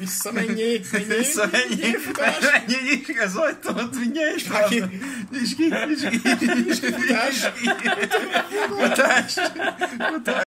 Vissza, mennyi, mennyi, Vissza, mennyi, futás. mennyi, ki az ajtót, mindjárt, Nyisd ki, nyisd ki, nyisd ki, futás. nyisd ki. Futás. Futás.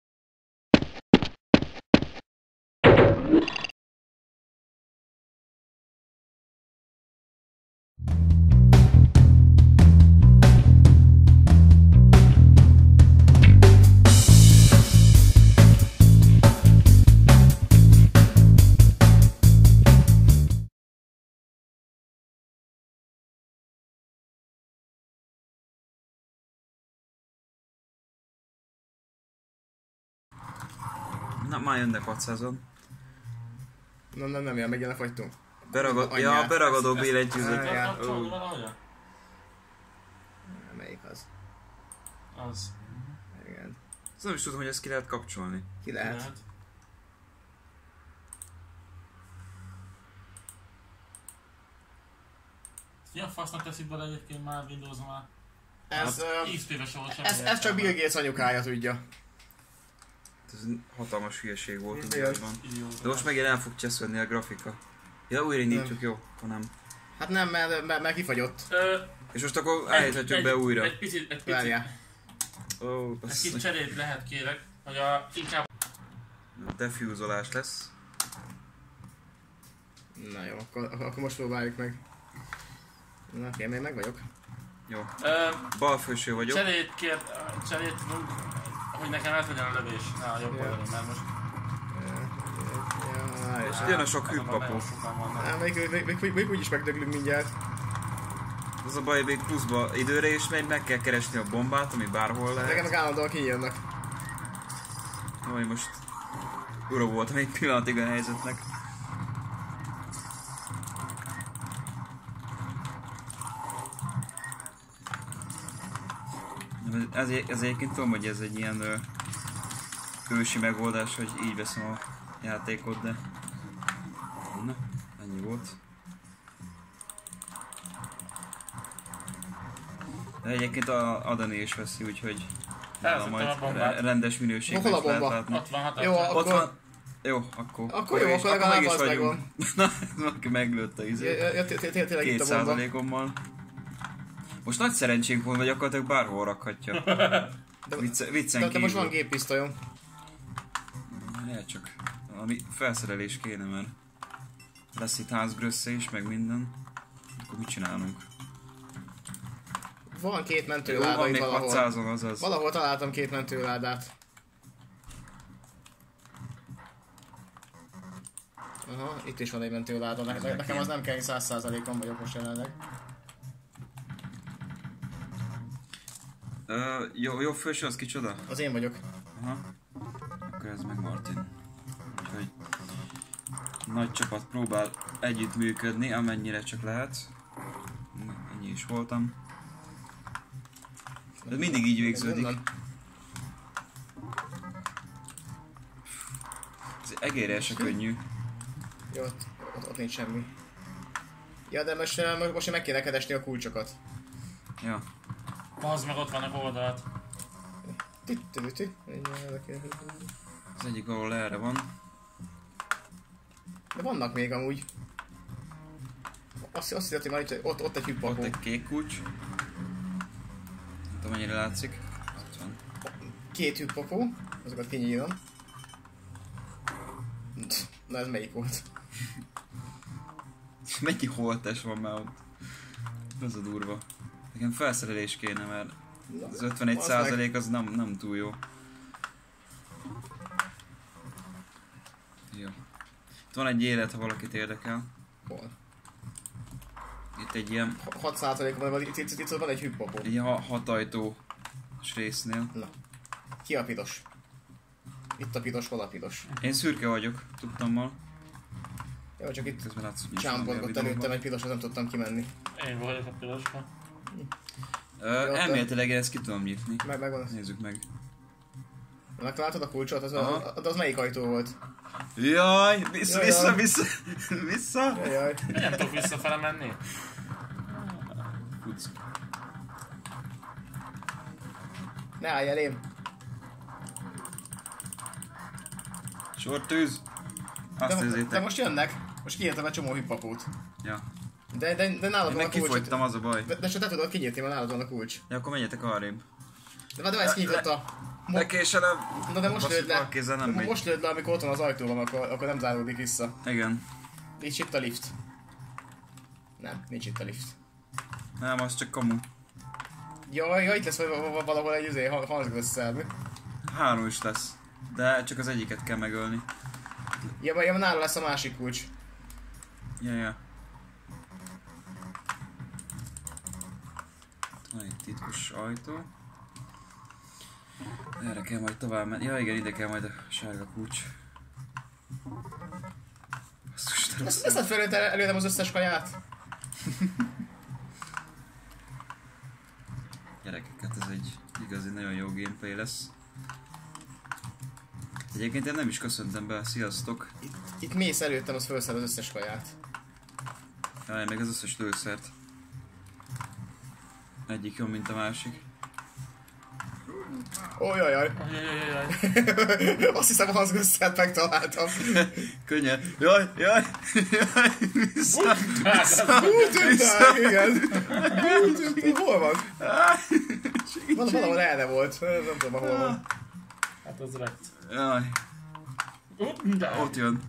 Na, már jönnek 600-on. Nem, nem, nem, jel, megint lefagytunk. Beragad, ja, Anyját. beragadó billentyűzet. Melyik az? Az. Igen. Azt nem is tudom, hogy ezt ki lehet kapcsolni. Ki lehet? Lehet. Mi a fasznak teszik bele egyébként már Windows már? Ez, XP-ves volt semmi ez, ez csak Bill Gates anyukája tudja. Ez hatalmas hülyeség volt az életben. De most megint el fog csesződni a grafika. Ja, újra indítjuk, jó? Akkor nem. Hát nem, mert, mert, mert kifagyott. Ö, És most akkor állíthatjuk egy- be újra. Egy picit, egy picit. Várjál. Ó, Egy basszus. kis cserét lehet kérek, hogy a, inkább Defúzolás lesz. Na jó, akkor, akkor, most próbáljuk meg. Na, oké, még meg vagyok. Jó. Ö, Bal felső vagyok. cserét kér, cserét tudunk, hogy nekem ez legyen a lövés. Na, jobb Ja. oldalon, mert most... Ja, És jön a sok sokan vannak. Hát, még, még, még, még, úgyis megdöglünk mindjárt. Az a baj, még pluszba időre is megy, meg kell keresni a bombát, ami bárhol Nekem lehet. meg állandóan kijönnek. Jó, most ura voltam egy pillanatig a helyzetnek. Ez, ez, ez egyébként tudom, hogy ez egy ilyen ö, ősi megoldás, hogy így veszem a játékot, de... Na, ennyi volt. De egyébként a Adani is veszi, úgyhogy nálam Felszedtem a majd rendes minőségben a is lehet bomba? látni. Ott van hat. Jó, Ott akkor- van. Jó, akkor. Akkor jó, akkor legalább az megvan. Na, aki meglőtt a Ja, izé. ja, ja, té- té- té- Tényleg itt a bomba. Most nagy szerencsénk van, hogy gyakorlatilag bárhol rakhatja. De, Vicce, viccen de, de most van géppisztolyom. Lehet csak. Ami felszerelés kéne, mert lesz itt házgrössze is, meg minden. Akkor mit csinálunk? Van két Jó, mentőláda van még valahol. 600-on, azaz. Valahol találtam két mentőládát. Aha, itt is van egy mentőláda. Ne, nekem az nem kell, 100%-on vagyok most jelenleg. Ö, jó, jó felső az kicsoda? Az én vagyok. Aha. Akkor ez meg Martin. Úgyhogy nagy csapat próbál együttműködni, amennyire csak lehet. Ennyi is voltam. Ez mindig így végződik. Ez egérrel se könnyű. Jó, ott, ott, ott nincs semmi. Ja, de most, most meg kéne keresni a kulcsokat. Ja. Az meg ott vannak oldalt. Tüttütü. Az egyik ahol erre van. De vannak még amúgy. Azt, azt hiszem, hogy itt, ott, ott egy Ott hüppakó. egy kék kulcs. Nem tudom mennyire látszik. Ott van. Két hüppakó. Azokat kinyírom. Na ez melyik volt? Mennyi holtes van már ott? Ez a durva. Nekem felszerelés kéne, mert az 51 az meg. százalék az nem, nem túl jó. Jó. Itt van egy élet, ha valakit érdekel. Hol? Itt egy ilyen, 6 van, itt, itt, itt, itt van egy hüppakó. egy ilyen ha- hatajtó résznél. Na. Ki a piros? Itt a piros, hol a piros? Én szürke vagyok, tudtam Jó, csak itt csámborgott előttem egy piros, nem tudtam kimenni. Én vagyok a pirosban. Ö, elméletileg én ezt ki tudom nyitni. Meg, megvan. Nézzük meg. Megtaláltad a kulcsot? Az, Aha. az, az melyik ajtó volt? Jaj, vissza, Jaj, vissza, jaj. vissza, vissza. Jajjaj. Én nem tudok visszafele menni. Futsz. Ne állj elém. Sortűz. Azt De, de most jönnek. Most kinyitottam egy csomó hippapót. Ja. De, de, de nálad Én van a kulcs. kifogytam, az a baj. De, de csak te tudod kinyitni, mert nálad van a kulcs. Ja, akkor menjetek arrébb. De várj, de ezt kinyitotta. Mo- De késelem. Na de most lőd le. kézzel nem megy. Most lőd le, amikor ott van az ajtóban, akkor, akkor nem záródik vissza. Igen. Nincs itt a lift. Nem, nincs itt a lift. Nem, az csak kamu. Jaj, jaj, itt lesz val- val- valahol egy izé, harcgösszelmű. Három is lesz. De csak az egyiket kell megölni. Ja, ja, nála lesz a másik kulcs. Ja, ja. Van egy titkos ajtó. Erre kell majd tovább menni. Ja igen, ide kell majd a sárga kulcs. Basszus, de rossz. Ezt, fel előadom az összes kaját. Gyerekek, hát ez egy igazi nagyon jó gameplay lesz. Egyébként én nem is köszöntem be, sziasztok! Itt, itt mész előttem, az felszed az összes kaját. Jaj, meg az összes lőszert. Egyik jobb, mint a másik. Ó, jaj, jaj. Ajajajajaj. Azt hiszem, a harcgösszelt megtaláltam. Könnyed. Jaj, jaj, jaj, vissza, vissza, vissza. igen. Hol van? Val- valahol erre volt. Nem tudom, hol van. Hát az rekt. Jaj, ott jön.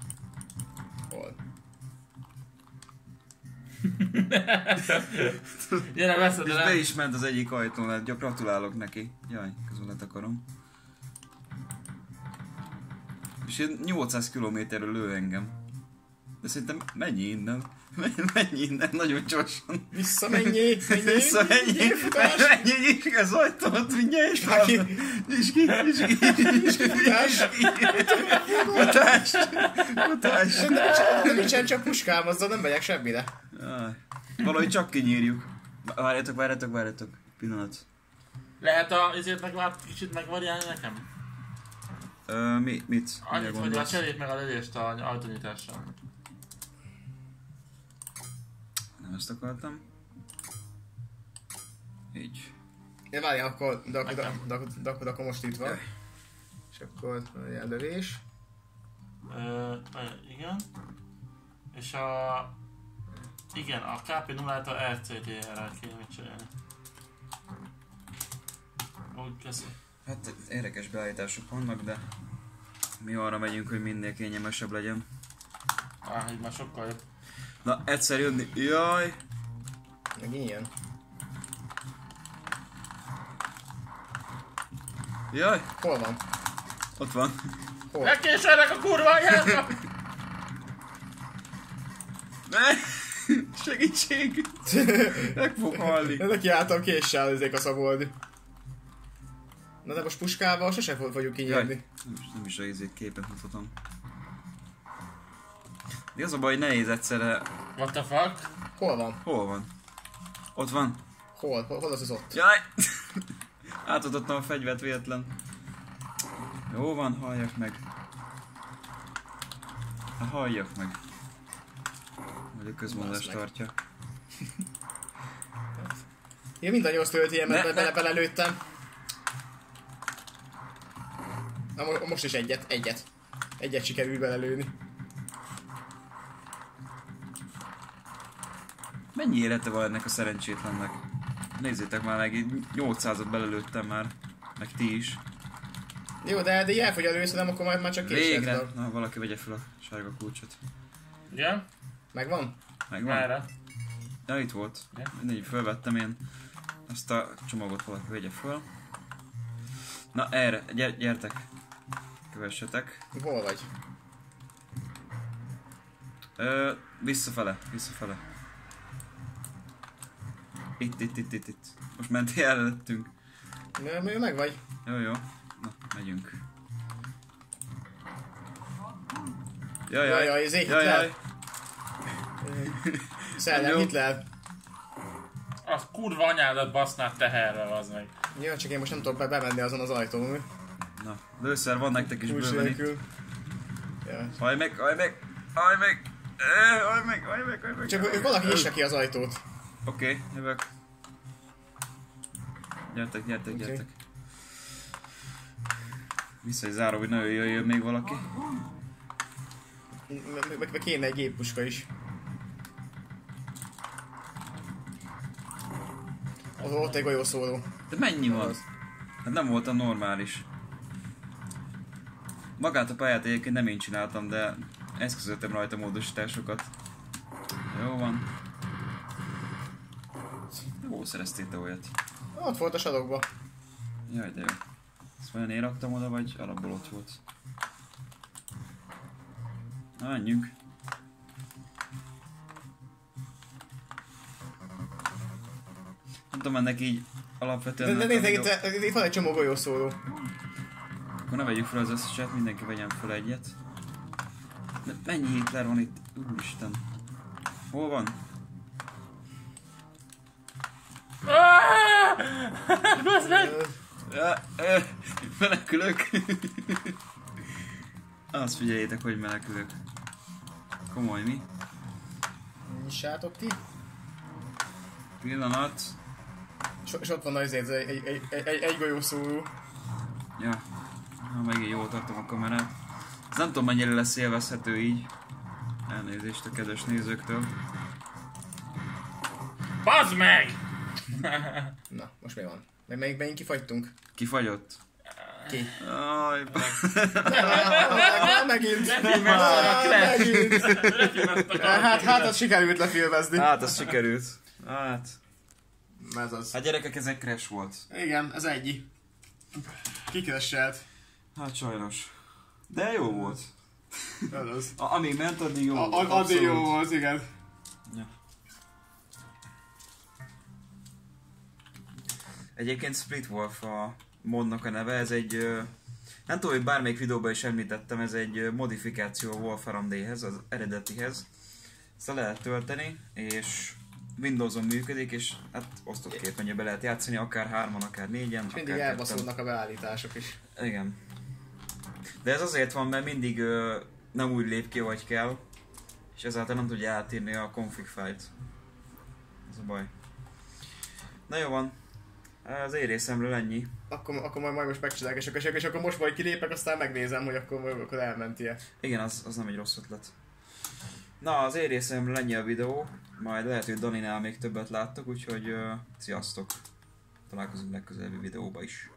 Gyere, veszed És el. be is ment az egyik ajtón, hát gratulálok neki. Jaj, közben letakarom. És én 800 kilométerről lő engem. De szerintem mennyi innen? Mennyi innen? Nagyon gyorsan. Vissza mennyi? Mennyi? Vissza mennyi? Mennyi? Nyisd ki az ajtót, mindjárt is Már ki. Nyisd ki, nyisd ki, nyisd ki! Futás! Nem nincsen csak puskám, azzal nem megyek semmire. Jaj. Valahogy csak kinyírjuk. Várjatok, várjatok, várjatok. Pillanat. Lehet a izét megvárt, kicsit megvariálni nekem? Ö, mi, mit? Annyit, hogy a cserét meg a lövést a ajtónyitással. Nem ezt akartam. Így. Én várjál, akkor, de akkor, de, de, akkor- de, akkor, de akkor most itt van. És akkor jellövés. Ö, ö, igen. És a... Igen, a KP0-át a RCT-re kéne mit csinálni. Úgy köszi. Hát érdekes beállítások vannak, de mi arra megyünk, hogy minél kényelmesebb legyen. Ah, így már sokkal jobb. Na, egyszer jönni. Jaj! Meg ilyen. Jaj! Hol van? Ott van. Hol? Megkéselnek a kurva anyába! Segítség! Meg fog halni. Neki álltam késsel ezek a szaboldi. Na de most puskával sose fog- fogjuk kinyírni. Nem is, nem is a izét képet mutatom. De az a baj, nehéz egyszerre... What the fuck? Hol van? Hol van? Ott van. Hol? Hol, hol az az ott? Jaj! Átadottam a fegyvert véletlen. Jó van, halljak meg. Hát halljak meg. Vagy a közmondás Basz meg. tartja. Én mind a nyolc tölti ilyen, Ne, mert ne. bele, belelőttem. Na mo- most is egyet, egyet. Egyet sikerül belelőni. Mennyi élete van ennek a szerencsétlennek? Nézzétek már meg, így 800-at belelőttem már. Meg ti is. Jó, de, de így elfogy a lősz, nem akkor majd már csak késsel Végre! Na, valaki vegye fel a sárga kulcsot. Igen? Megvan? Megvan? Merre? Ja, itt volt. Ja. Mindegy, fölvettem én. Azt a csomagot valaki vegye föl. Na erre, gyere, gyertek. Kövessetek. Hol vagy? Ö, visszafele, visszafele. Itt, itt, itt, itt, itt. Most mentél előttünk. Ö, Meg, meg vagy? Jó, jó. Na, megyünk. Jaj, Jaj, jaj, jaj, ez jaj, jaj. Szellem. Hitler. A kurva anyádat basznád teherre, az meg. Jó, csak én most nem tudok be bemenni azon az ajtón. Na, lőszer van nektek is Kulcs bőven itt. nélkül. Ja. Hajj meg, hajj meg, hajj meg. Ö, Hajj meg, hajj meg, hajj meg. Csak ők valaki nyissa ki az ajtót. Oké, okay, jövök. Gyertek, gyertek, Oké. gyertek. Vissza egy záró, hogy nagyon jöjjön még valaki. Meg, meg, meg kéne egy géppuska is. Az ott egy golyószóró. De mennyi van? Az. Hát nem voltam normális. Magát a pályát egyébként nem én csináltam, de eszközöltem rajta módosításokat. Jó van. Jó, szereztél te olyat. Ott volt a sarokba. Jaj, de jó. Ezt vajon én raktam oda, vagy alapból ott volt? Na, menjünk. Tudom, ennek így alapvetően... De, de nézzek, itt, itt van egy csomó golyószóró. Akkor ne vegyük fel az összeset, mindenki vegyen fel egyet. De mennyi Hitler van itt? Úristen. Hol van? Bazd meg! Ö, ö, Menekülök. Azt figyeljétek, hogy menekülök. Komoly mi? Nyissátok ki. Pillanat. És, ott van azért egy, egy, egy, egy, egy, golyószóró. Ja. Ha megint jól tartom a kamerát. Ez nem tudom mennyire lesz élvezhető így. Elnézést a kedves nézőktől. Bazd meg! Na, most mi van? Meg melyik, melyik kifagytunk? Kifagyott? Ki? Aj, Ah, Megint! Ah, Megint! Hát, hát az sikerült lefilmezni. hát, az sikerült. Hát. Ez az. Hát gyerekek, ez egy crash volt. Igen, ez egy. Kikresselt. Hát sajnos. De jó volt. Ez az. A, amíg ment, addig jó A- volt. a- Addig jó volt, igen. Ja. Egyébként Split Wolf a modnak a neve, ez egy... Nem tudom, hogy bármelyik videóban is említettem, ez egy modifikáció a Wolfram D-hez, az eredetihez. Ezt le lehet tölteni, és Windowson működik, és hát osztott képernyőbe lehet játszani, akár hárman, akár négyen, És mindig akár elbaszódnak a beállítások is. Igen. De ez azért van, mert mindig ö, nem úgy lép ki, hogy kell, és ezáltal nem tudja átírni a config fájlt. Ez a baj. Na jó van. Az én részemről ennyi. Akkor, akkor majd, majd most megcsinálják, és akkor, és akkor most majd kilépek, aztán megnézem, hogy akkor, akkor elmentie. Igen, az, az nem egy rossz ötlet. Na, az én részemről ennyi a videó. Majd lehet, hogy Daninál még többet láttok, úgyhogy uh, sziasztok! Találkozunk legközelebbi videóba is.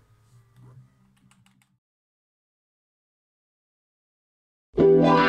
Wow.